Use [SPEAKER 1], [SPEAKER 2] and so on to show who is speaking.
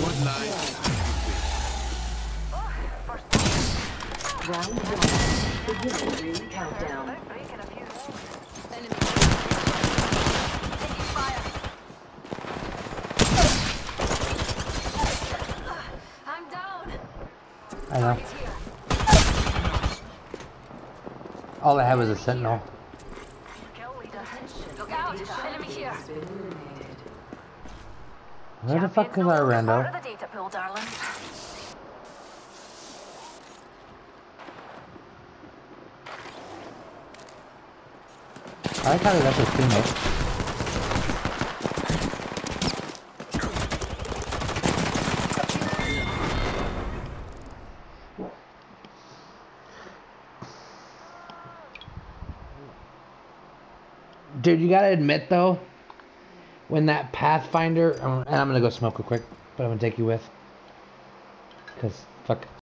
[SPEAKER 1] One line.
[SPEAKER 2] Round one. Beginning ring countdown.
[SPEAKER 3] I know. All I have is a sentinel. Where the fuck is our rando? I like how they this teammate. Dude, you gotta admit though, when that Pathfinder, and I'm gonna go smoke real quick, but I'm gonna take you with, cause fuck.